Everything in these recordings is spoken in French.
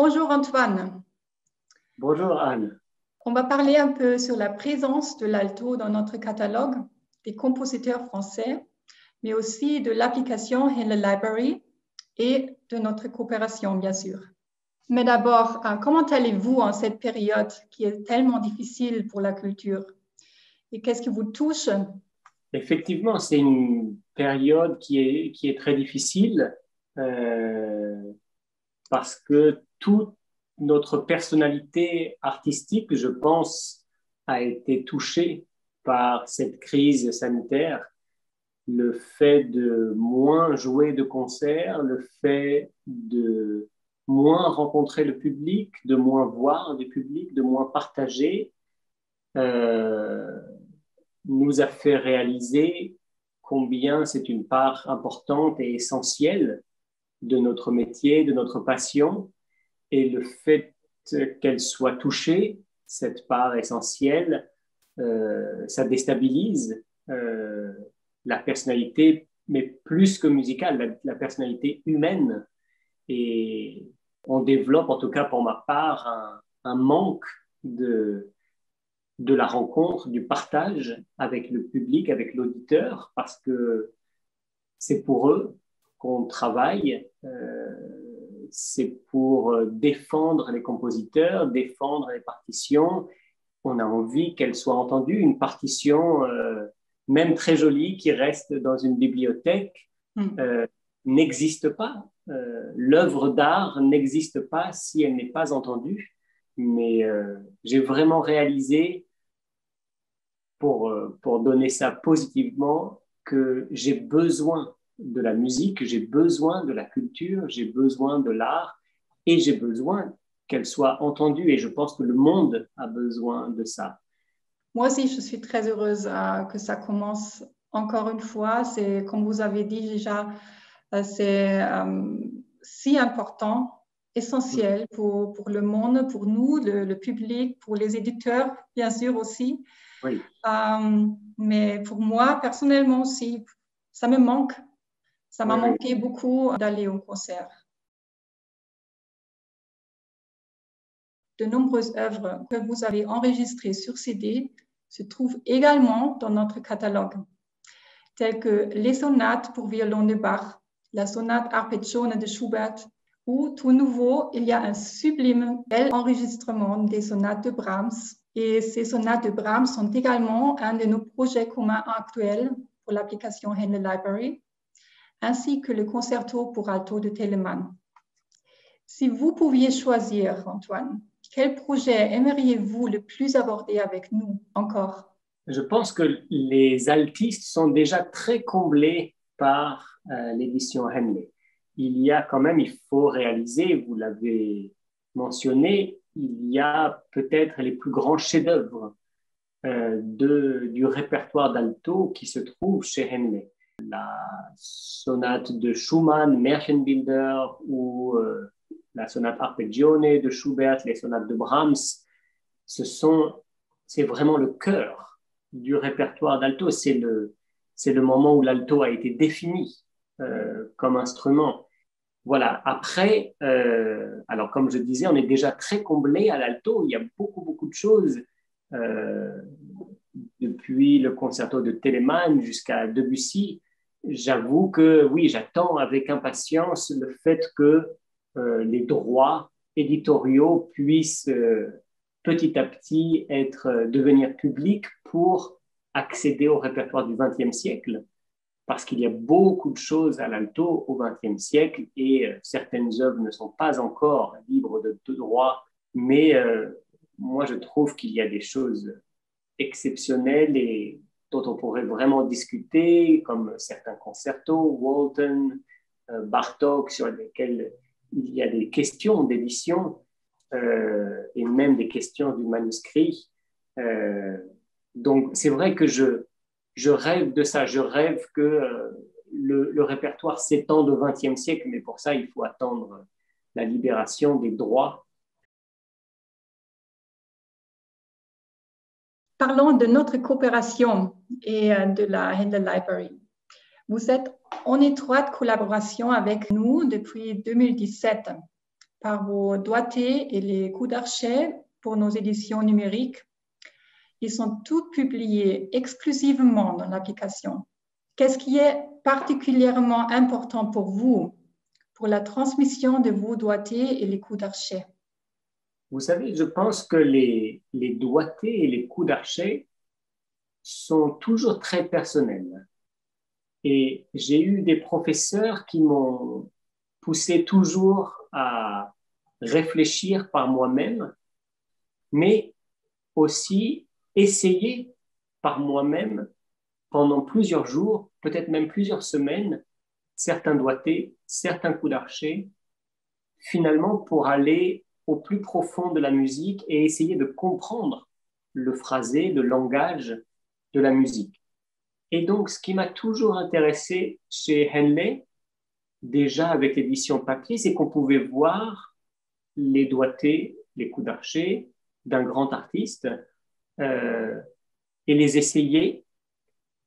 Bonjour Antoine. Bonjour Anne. On va parler un peu sur la présence de l'alto dans notre catalogue des compositeurs français, mais aussi de l'application Hele Library et de notre coopération, bien sûr. Mais d'abord, euh, comment allez-vous en cette période qui est tellement difficile pour la culture? Et qu'est-ce qui vous touche? Effectivement, c'est une période qui est, qui est très difficile euh, parce que toute notre personnalité artistique, je pense, a été touchée par cette crise sanitaire. Le fait de moins jouer de concerts, le fait de moins rencontrer le public, de moins voir du public, de moins partager, euh, nous a fait réaliser combien c'est une part importante et essentielle de notre métier, de notre passion, et le fait qu'elle soit touchée, cette part essentielle, euh, ça déstabilise euh, la personnalité, mais plus que musicale, la, personnalité humaine. Et on développe, en tout cas pour ma part, un, manque de, de la rencontre, du partage avec le public, avec l'auditeur, parce que c'est pour eux qu'on travaille. Euh, c'est pour euh, défendre les compositeurs, défendre les partitions. On a envie qu'elles soient entendues. Une partition, euh, même très jolie, qui reste dans une bibliothèque, mm. euh, n'existe pas. L'œuvre d'art n'existe pas si elle n'est pas entendue. Mais j'ai vraiment réalisé, pour, pour donner ça positivement, que j'ai besoin de la musique, j'ai besoin de la culture, j'ai besoin de l'art et j'ai besoin qu'elle soit entendue et je pense que le monde a besoin de ça. Moi aussi, je suis très heureuse euh, que ça commence encore une fois. C'est, comme vous avez dit déjà, euh, c'est euh, si important, essentiel pour, pour, le monde, pour nous, le, public, pour les éditeurs, bien sûr aussi. Oui. mais pour moi, personnellement aussi, ça me manque ça m'a manqué beaucoup d'aller au concert. De nombreuses œuvres que vous avez enregistrées sur CD se trouvent également dans notre catalogue, telles que les sonates pour violon de Bach, la sonate Arpeggione de Schubert, ou tout nouveau, il y a un sublime bel enregistrement des sonates de Brahms. Et ces sonates de Brahms sont également un de nos projets communs actuels pour l'application Handel Library ainsi que le concerto pour alto de Telemann. Si vous pouviez choisir, Antoine, quel projet aimeriez-vous le plus aborder avec nous encore? Je pense que les altistes sont déjà très comblés par euh, l'édition Henley. Il y a quand même, il faut réaliser, vous l'avez mentionné, il y a peut-être les plus grands chefs-d'œuvre euh, du répertoire d'alto qui se trouvent chez Henley la sonate de Schumann, Märchenbilder ou euh, la sonate Arpeggione de Schubert, les sonates de Brahms, ce sont, c'est vraiment le cœur du répertoire d'alto. C'est le, c'est le moment où l'alto a été défini euh, comme instrument. Voilà. Après, euh, alors comme je disais, on est déjà très comblé à l'alto. Il y a beaucoup, beaucoup de choses depuis le concerto de Telemann jusqu'à Debussy j'avoue que oui, j'attends avec impatience le fait que euh, les droits éditoriaux puissent euh, petit à petit être euh, devenir publics pour accéder au répertoire du XXe siècle, parce qu'il y a beaucoup de choses à l'alto au XXe siècle et certaines œuvres ne sont pas encore libres de, de droits, mais moi je trouve qu'il y a des choses exceptionnelles et dont on pourrait vraiment discuter, comme certains concertos, Walton, euh, Bartok, sur lesquels il y a des questions d'édition euh, et même des questions du manuscrit. Euh, donc, c'est vrai que je, je rêve de ça. Je rêve que le, le, répertoire s'étende au XXe siècle, mais pour ça, il faut attendre la libération des droits Parlons de notre coopération et euh, de la Handel Library. Vous êtes en étroite collaboration avec nous depuis 2017. par vos doigtés et les coups d'archet pour nos éditions numériques. Ils sont tous publiés exclusivement dans l'application. Qu'est-ce qui est particulièrement important pour vous pour la transmission de vos doigtés et les coups d'archet? Vous savez, je pense que les, les et les coups d'archet sont toujours très personnels. Et j'ai eu des professeurs qui m'ont poussé toujours à réfléchir par moi-même, mais aussi essayer par moi-même pendant plusieurs jours, peut-être même plusieurs semaines, certains doigtés, certains coups d'archet, finalement pour aller au plus profond de la musique et essayer de comprendre le phrasé, le langage de la musique. Et donc, ce qui m'a toujours intéressé chez Henley, déjà avec l'édition papier, c'est qu'on pouvait voir les doigtés, les coups d'archet d'un grand artiste euh, et les essayer.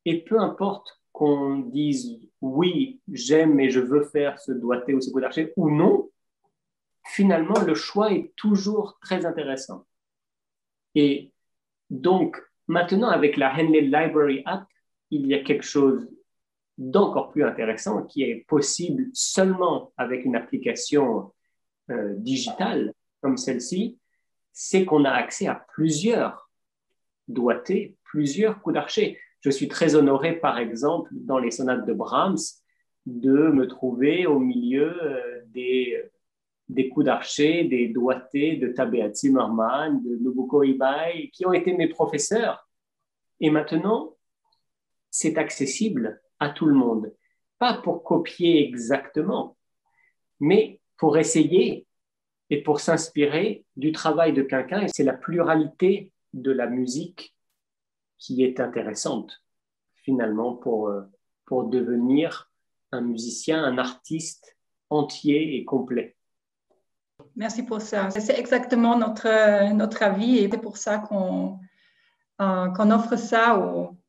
Et peu importe qu'on dise oui, j'aime et je veux faire ce doigté ou ce coup d'archet ou non, finalement, le choix est toujours très intéressant. Et donc, maintenant, avec la Henley Library App, il y a quelque chose d'encore plus intéressant qui est possible seulement avec une application euh, digitale comme celle-ci, c'est qu'on a accès à plusieurs doigtés, plusieurs coups d'archet. Je suis très honoré, par exemple, dans les sonates de Brahms, de me trouver au milieu euh, des, des coups d'archet, des doigtés de Tabea Zimmermann, de Nobuko Ibai, qui ont été mes professeurs. Et maintenant, c'est accessible à tout le monde. Pas pour copier exactement, mais pour essayer et pour s'inspirer du travail de quelqu'un. Et c'est la pluralité de la musique qui est intéressante, finalement, pour, euh, pour devenir un musicien, un artiste entier et complet. Merci pour ça. C'est exactement notre, notre avis et c'est pour ça qu'on euh, qu'on offre ça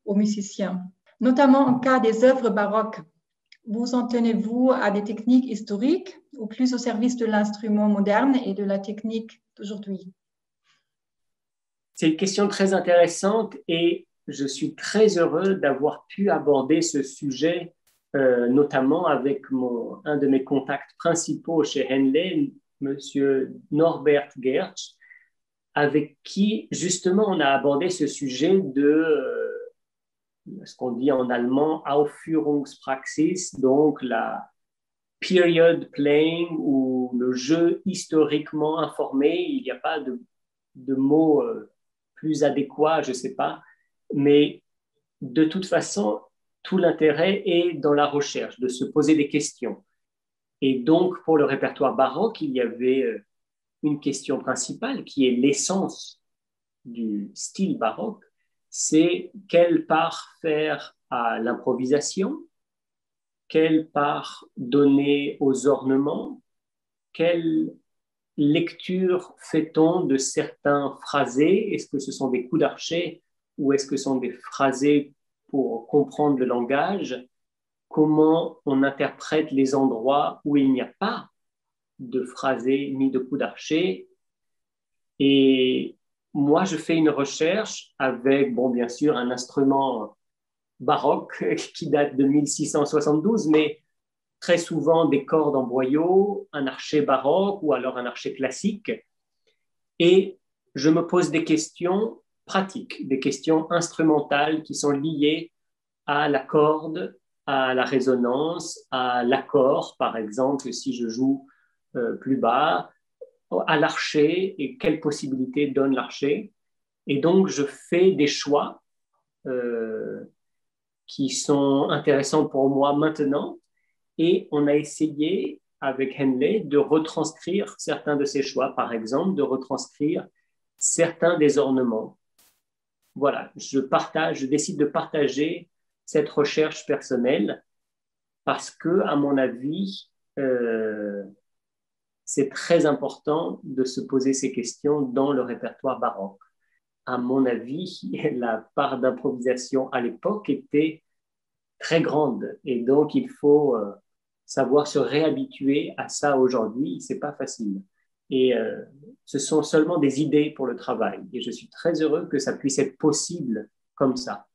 aux, musiciens, notamment en cas des œuvres baroques. Vous en tenez-vous à des techniques historiques ou plus au service de l'instrument moderne et de la technique d'aujourd'hui? C'est une question très intéressante et je suis très heureux d'avoir pu aborder ce sujet, euh, notamment avec mon, un de mes contacts principaux chez Henley, Monsieur Norbert Gertsch, avec qui justement on a abordé ce sujet de euh, ce qu'on dit en allemand Aufführungspraxis, donc la period playing ou le jeu historiquement informé. Il n'y a pas de, de mot euh, plus adéquat, je ne sais pas, mais de toute façon, tout l'intérêt est dans la recherche, de se poser des questions. Et donc, pour le répertoire baroque, il y avait euh, une question principale qui est l'essence du style baroque, c'est quelle part faire à l'improvisation, quelle part donner aux ornements, quelle lecture fait-on de certains phrasés Est-ce que ce sont des coups d'archet ou est-ce que ce sont des phrasés pour comprendre le langage Comment on interprète les endroits où il n'y a pas de phrasés ni de coups d'archet Et moi, je fais une recherche avec, bon, bien sûr, un instrument baroque qui date de 1672, mais très souvent des cordes en boyau, un archet baroque ou alors un archet classique. Et je me pose des questions pratiques, des questions instrumentales qui sont liées à la corde, à la résonance, à l'accord, par exemple, si je joue euh, plus bas, à l'archer et quelles possibilités donne l'archer. Et donc, je fais des choix euh, qui sont intéressants pour moi maintenant. Et on a essayé avec Henley de retranscrire certains de ces choix, par exemple, de retranscrire certains des ornements. Voilà, je partage, je décide de partager cette recherche personnelle parce que, à mon avis, euh, c'est très important de se poser ces questions dans le répertoire baroque. À mon avis, la part d'improvisation à l'époque était très grande et donc il faut euh, savoir se réhabituer à ça aujourd'hui. C'est pas facile. Et euh, ce sont seulement des idées pour le travail. Et je suis très heureux que ça puisse être possible comme ça.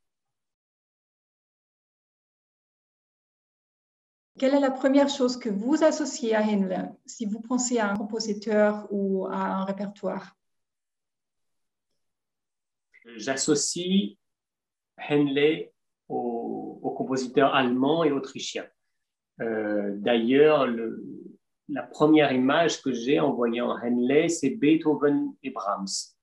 Quelle est la première chose que vous associez à Henle si vous pensez à un compositeur ou à un répertoire? J'associe Henle aux, compositeurs allemands et autrichiens. Euh, d'ailleurs, la première image que j'ai en voyant Henle, c'est Beethoven et Brahms,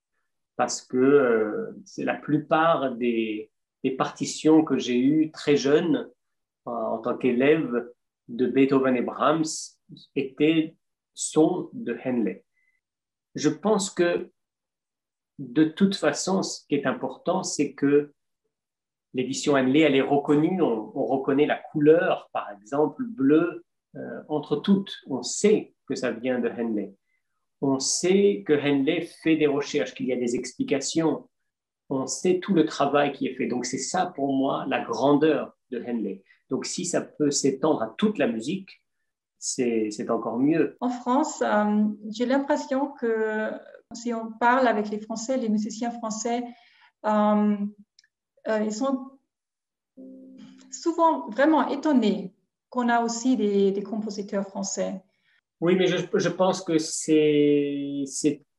parce que euh, c'est la plupart des, partitions que j'ai eues très jeune en tant qu'élève de Beethoven et Brahms étaient, sont de Henley. Je pense que de toute façon, ce qui est important, c'est que l'édition Henley, elle est reconnue, on, reconnaît la couleur, par exemple, bleu, euh, entre toutes. On sait que ça vient de Henley. On sait que Henley fait des recherches, qu'il y a des explications. On sait tout le travail qui est fait. Donc c'est ça pour moi la grandeur de Henley. Donc si ça peut s'étendre à toute la musique, c'est encore mieux. En France, euh, j'ai l'impression que si on parle avec les Français, les musiciens français, euh, euh, ils sont souvent vraiment étonnés qu'on a aussi des, compositeurs français. Oui, mais je, je pense que c'est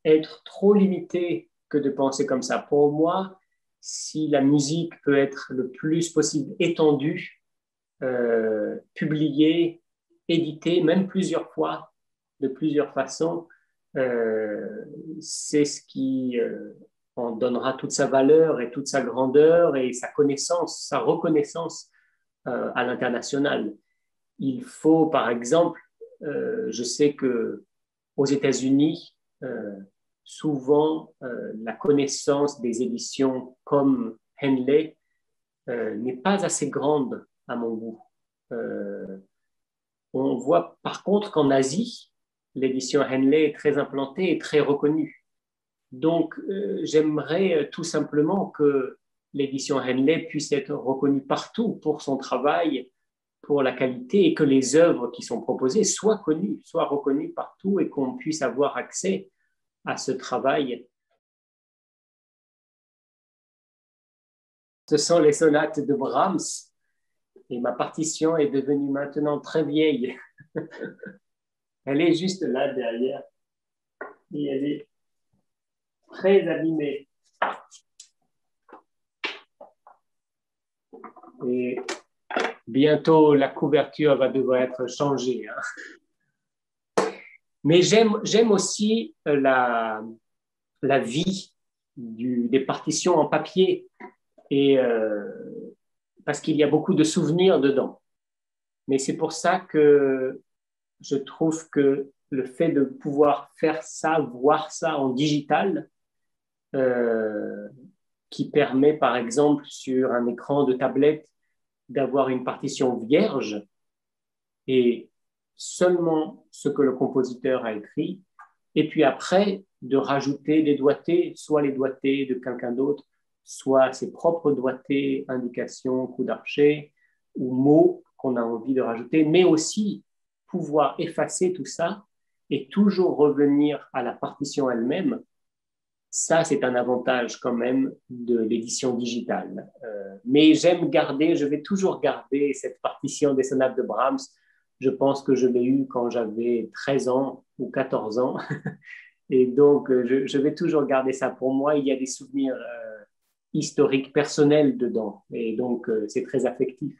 être trop limité que de penser comme ça. Pour moi, si la musique peut être le plus possible étendue, euh, publié, édité, même plusieurs fois, de plusieurs façons, euh, c'est ce qui euh, en donnera toute sa valeur et toute sa grandeur et sa connaissance, sa reconnaissance à l'international. Il faut, par exemple, je sais que aux États-Unis, souvent la connaissance des éditions comme Henley n'est pas assez grande à mon goût. Euh, on voit par contre qu'en Asie, l'édition Henley est très implantée et très reconnue. Donc, euh, j'aimerais euh, tout simplement que l'édition Henley puisse être reconnue partout pour son travail, pour la qualité et que les œuvres qui sont proposées soient connues, soient reconnues partout et qu'on puisse avoir accès à ce travail. Ce sont les sonates de Brahms et ma partition est devenue maintenant très vieille. elle est juste là derrière et elle est très abîmée. Et bientôt la couverture va devoir être changée. Hein. Mais j'aime aussi la, la vie des partitions en papier. Et euh, parce qu'il y a beaucoup de souvenirs dedans. Mais c'est pour ça que je trouve que le fait de pouvoir faire ça, voir ça en digital, euh, qui permet par exemple sur un écran de tablette d'avoir une partition vierge et seulement ce que le compositeur a écrit, et puis après de rajouter les doigtés, soit les doigtés de quelqu'un d'autre, soit ses propres doigtés, indications, coups d'archer ou mots qu'on a envie de rajouter, mais aussi pouvoir effacer tout ça et toujours revenir à la partition elle-même, ça c'est un avantage quand même de l'édition digitale. Euh, mais j'aime garder, je vais toujours garder cette partition des sonates de Brahms. Je pense que je l'ai eue quand j'avais 13 ans ou 14 ans. Et donc, je, je, vais toujours garder ça. Pour moi, il y a des souvenirs euh, historique personnel dedans. Et donc, euh, c'est très affectif.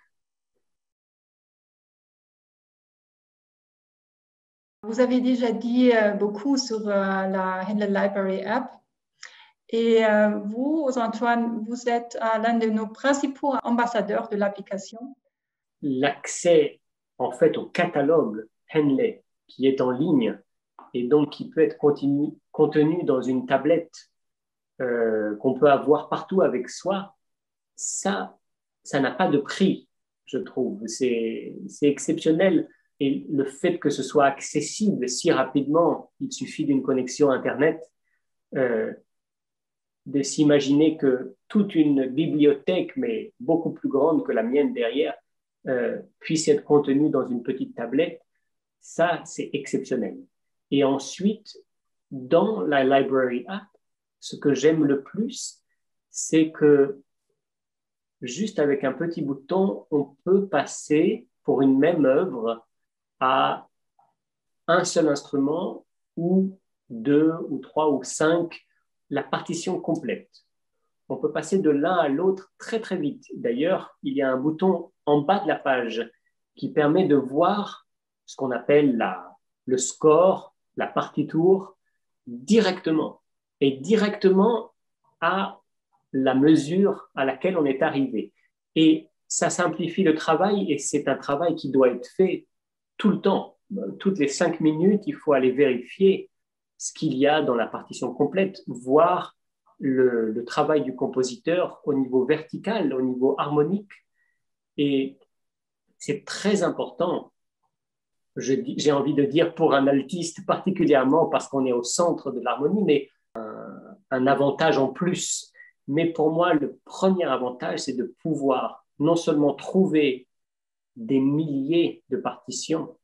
Vous avez déjà dit euh, beaucoup sur euh, la Handle Library App. Et vous, Antoine, vous êtes l'un de nos principaux ambassadeurs de l'application. L'accès, en fait, au catalogue Henley qui est en ligne et donc qui peut être contenu dans une tablette euh, qu'on peut avoir partout avec soi, ça, ça n'a pas de prix, je trouve. C'est exceptionnel. Et le fait que ce soit accessible si rapidement, il suffit d'une connexion Internet, euh, de s'imaginer que toute une bibliothèque, mais beaucoup plus grande que la mienne derrière, euh, puisse être contenue dans une petite tablette, ça, c'est exceptionnel. Et ensuite, dans la Library App, ce que j'aime le plus, c'est que juste avec un petit bouton, on peut passer pour une même œuvre à un seul instrument ou deux ou trois ou cinq, la partition complète. On peut passer de l'un à l'autre très très vite. D'ailleurs, il y a un bouton en bas de la page qui permet de voir ce qu'on appelle la, le score, la partiture, directement directement à la mesure à laquelle on est arrivé. Et ça simplifie le travail et c'est un travail qui doit être fait tout le temps. Toutes les cinq minutes, il faut aller vérifier ce qu'il y a dans la partition complète, voir le, le travail du compositeur au niveau vertical, au niveau harmonique. Et c'est très important j'ai envie de dire pour un altiste particulièrement parce qu'on est au centre de l'harmonie, mais un, avantage en plus. Mais pour moi, le premier avantage, c'est de pouvoir non seulement trouver des milliers de partitions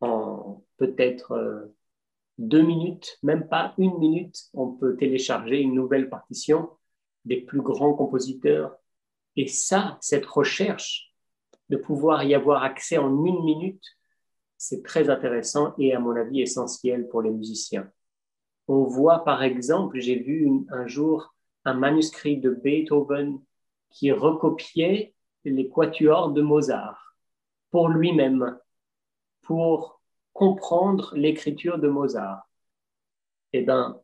en peut-être euh, deux minutes, même pas une minute, on peut télécharger une nouvelle partition des plus grands compositeurs. Et ça, cette recherche, de pouvoir y avoir accès en une minute, c'est très intéressant et à mon avis essentiel pour les musiciens. On voit par exemple, j'ai vu un jour un manuscrit de Beethoven qui recopiait les quatuors de Mozart pour lui-même, pour comprendre l'écriture de Mozart. Eh bien,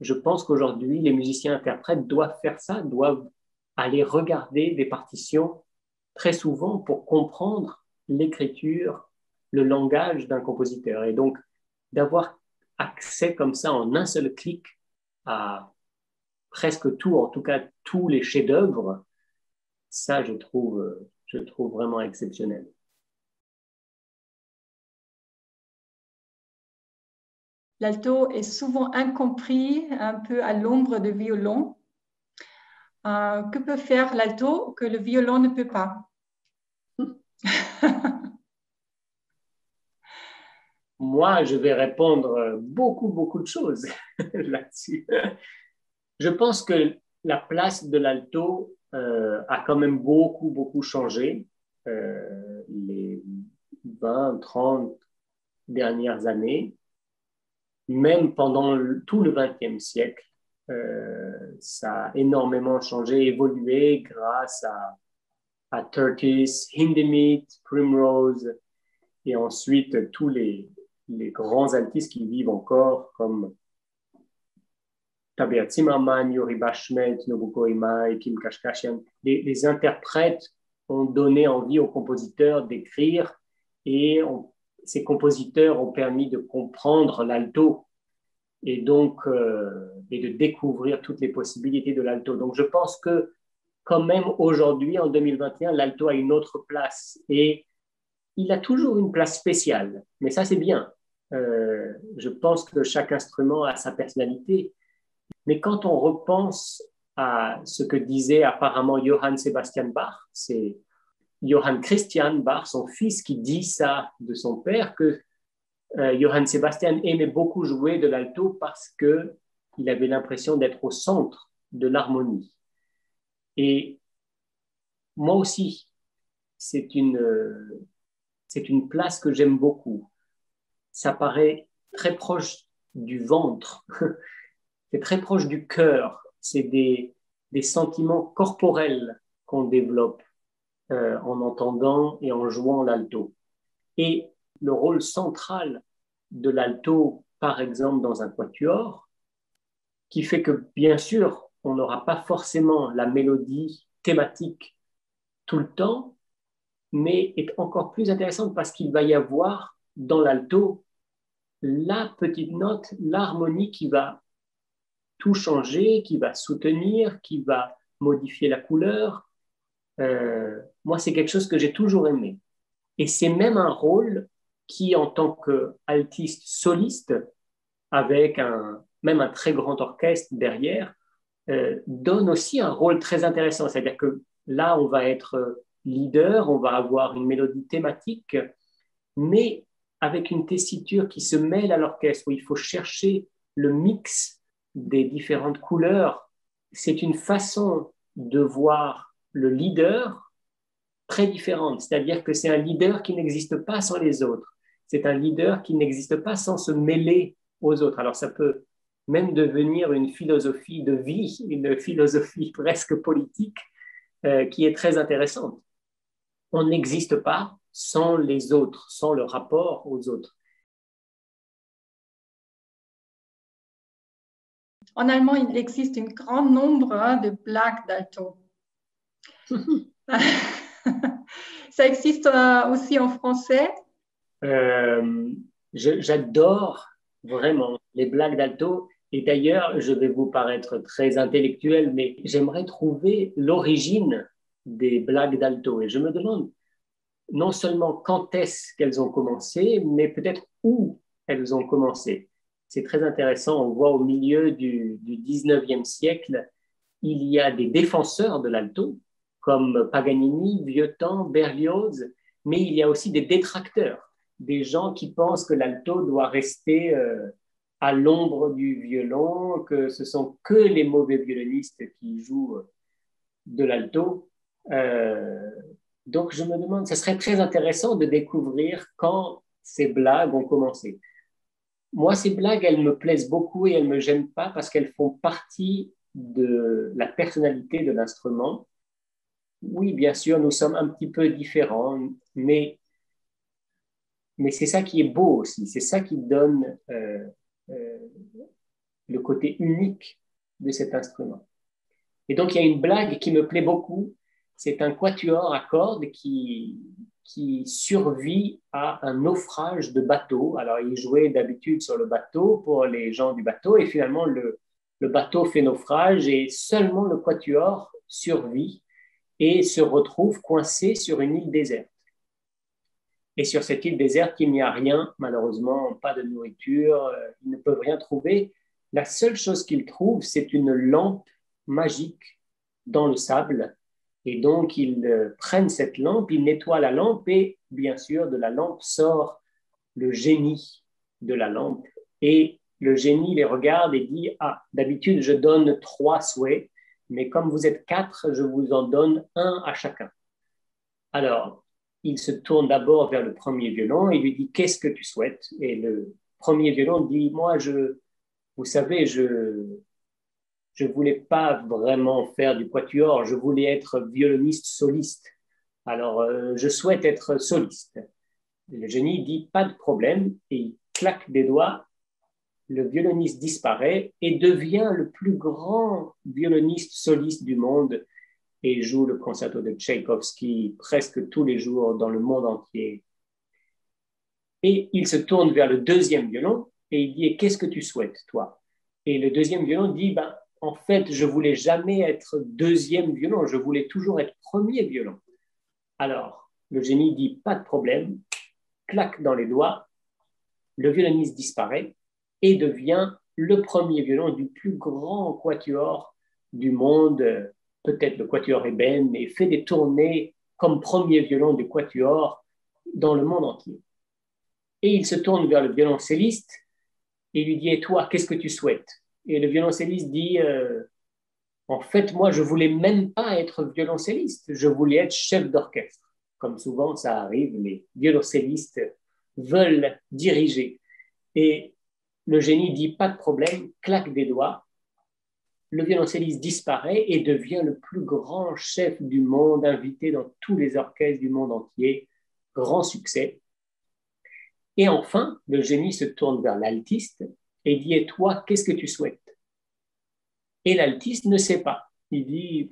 je pense qu'aujourd'hui, les musiciens interprètes doivent faire ça, doivent aller regarder des partitions très souvent pour comprendre l'écriture le langage d'un compositeur. Et donc, d'avoir accès comme ça en un seul clic à presque tout, en tout cas tous les chefs-d'œuvre, ça, je trouve, je trouve vraiment exceptionnel. L'alto est souvent incompris, un peu à l'ombre du violon. Euh, que peut faire l'alto que le violon ne peut pas? Moi, je vais répondre beaucoup, beaucoup de choses là-dessus. Je pense que la place de l'alto euh, a quand même beaucoup, beaucoup changé euh, les 20, 30 dernières années, même pendant tout le XXe siècle. Euh, ça a énormément changé, évolué grâce à, à Turkis, Hindemith, Primrose, et ensuite tous les, les grands altistes qui vivent encore, comme Tabea Zimmerman, Yuri Bashmet, Nobuko Imai, Kim Kashkashian, les, interprètes ont donné envie aux compositeurs d'écrire et ces compositeurs ont permis de comprendre l'alto et donc euh, et de découvrir toutes les possibilités de l'alto. Donc je pense que quand même aujourd'hui, en 2021, l'alto a une autre place et il a toujours une place spéciale, mais ça c'est bien. Euh, je pense que chaque instrument a sa personnalité. Mais quand on repense à ce que disait apparemment Johann Sebastian Bach, c'est Johann Christian Bach, son fils, qui dit ça de son père, que euh, Johann Sebastian aimait beaucoup jouer de l'alto parce qu'il avait l'impression d'être au centre de l'harmonie. Et moi aussi, c'est une, c'est une place que j'aime beaucoup ça paraît très proche du ventre, c'est très proche du cœur, c'est des, sentiments corporels qu'on développe euh, en entendant et en jouant l'alto. Et le rôle central de l'alto, par exemple, dans un quatuor, qui fait que, bien sûr, on n'aura pas forcément la mélodie thématique tout le temps, mais est encore plus intéressante parce qu'il va y avoir dans l'alto la petite note, l'harmonie qui va tout changer, qui va soutenir, qui va modifier la couleur. Euh, moi, c'est quelque chose que j'ai toujours aimé. Et c'est même un rôle qui, en tant qu'altiste soliste, avec un, même un très grand orchestre derrière, euh, donne aussi un rôle très intéressant. C'est-à-dire que là, on va être leader, on va avoir une mélodie thématique, mais avec une tessiture qui se mêle à l'orchestre, où il faut chercher le mix des différentes couleurs. C'est une façon de voir le leader très différente, c'est-à-dire que c'est un leader qui n'existe pas sans les autres. C'est un leader qui n'existe pas sans se mêler aux autres. Alors ça peut même devenir une philosophie de vie, une philosophie presque politique euh, qui est très intéressante. On n'existe pas sans les autres, sans le rapport aux autres. En allemand, il existe un grand nombre hein, de blagues d'alto. Ça existe euh, aussi en français? Euh, J'adore vraiment les blagues d'alto. Et d'ailleurs, je vais vous paraître très intellectuel, mais j'aimerais trouver l'origine des blagues d'alto. Et je me demande non seulement quand est-ce qu'elles ont commencé, mais peut-être où elles ont commencé. C'est très intéressant. On voit au milieu du, du 19e siècle, il y a des défenseurs de l'alto, comme Paganini, Vieuxtemps, Berlioz, mais il y a aussi des détracteurs, des gens qui pensent que l'alto doit rester euh, à l'ombre du violon, que ce sont que les mauvais violonistes qui jouent de l'alto. Euh, donc je me demande, ce serait très intéressant de découvrir quand ces blagues ont commencé. Moi, ces blagues, elles me plaisent beaucoup et elles ne me gênent pas parce qu'elles font partie de la personnalité de l'instrument. Oui, bien sûr, nous sommes un petit peu différents, mais, mais c'est ça qui est beau aussi, c'est ça qui donne euh, euh, le côté unique de cet instrument. Et donc, il y a une blague qui me plaît beaucoup. C'est un quatuor à cordes qui, qui survit à un naufrage de bateau. Alors, il jouait d'habitude sur le bateau pour les gens du bateau, et finalement, le, le bateau fait naufrage et seulement le quatuor survit et se retrouve coincé sur une île déserte. Et sur cette île déserte, il n'y a rien, malheureusement, pas de nourriture, euh, ils ne peuvent rien trouver. La seule chose qu'ils trouvent, c'est une lampe magique dans le sable. Et donc, ils euh, prennent cette lampe, ils nettoient la lampe et, bien sûr, de la lampe sort le génie de la lampe. Et le génie les regarde et dit, ah, d'habitude, je donne trois souhaits, mais comme vous êtes quatre, je vous en donne un à chacun. Alors, il se tourne d'abord vers le premier violon et lui dit Qu'est-ce que tu souhaites? Et le premier violon dit Moi, je, vous savez, je je voulais pas vraiment faire du quatuor, je voulais être violoniste soliste. Alors, euh, je souhaite être soliste. Le génie dit Pas de problème et il claque des doigts. Le violoniste disparaît et devient le plus grand violoniste soliste du monde et joue le concerto de Tchaïkovski presque tous les jours dans le monde entier. Et il se tourne vers le deuxième violon et il dit Qu'est-ce que tu souhaites, toi? Et le deuxième violon dit ben, En fait, je voulais jamais être deuxième violon, je voulais toujours être premier violon. Alors, le génie dit Pas de problème, claque dans les doigts, le violoniste disparaît et devient le premier violon du plus grand quatuor du monde. Peut-être le quatuor ébène, et fait des tournées comme premier violon du quatuor dans le monde entier. Et il se tourne vers le violoncelliste. Et lui dit Et toi, qu'est-ce que tu souhaites? Et le violoncelliste dit euh, En fait, moi, je voulais même pas être violoncelliste, je voulais être chef d'orchestre. Comme souvent ça arrive, les violoncellistes veulent diriger. Et le génie dit Pas de problème, claque des doigts, le violoncelliste disparaît et devient le plus grand chef du monde, invité dans tous les orchestres du monde entier. Grand succès. Et enfin, le génie se tourne vers l'altiste et dit Et toi, qu'est-ce que tu souhaites? Et l'altiste ne sait pas. Il dit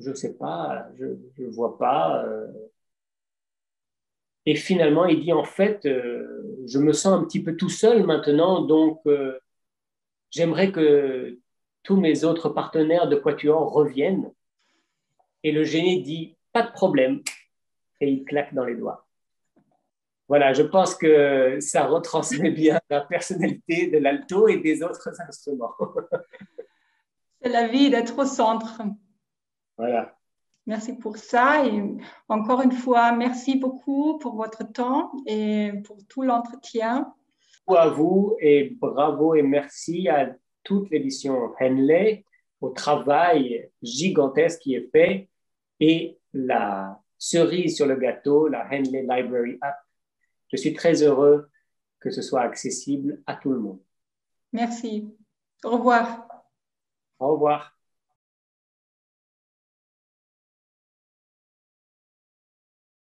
Je ne sais pas, je ne vois pas. Euh. Et finalement, il dit En fait, euh, je me sens un petit peu tout seul maintenant, donc euh, j'aimerais que tous mes autres partenaires de Quatuor reviennent. Et le génie dit Pas de problème. Et il claque dans les doigts. Voilà, je pense que ça retransmet bien la personnalité de l'alto et des autres instruments. C'est la vie d'être au centre. Voilà. Merci pour ça. Et encore une fois, merci beaucoup pour votre temps et pour tout l'entretien. À vous et bravo et merci à toute l'édition Henley au travail gigantesque qui est fait et la cerise sur le gâteau, la Henley Library App. Je suis très heureux que ce soit accessible à tout le monde. Merci. Au revoir. Au revoir.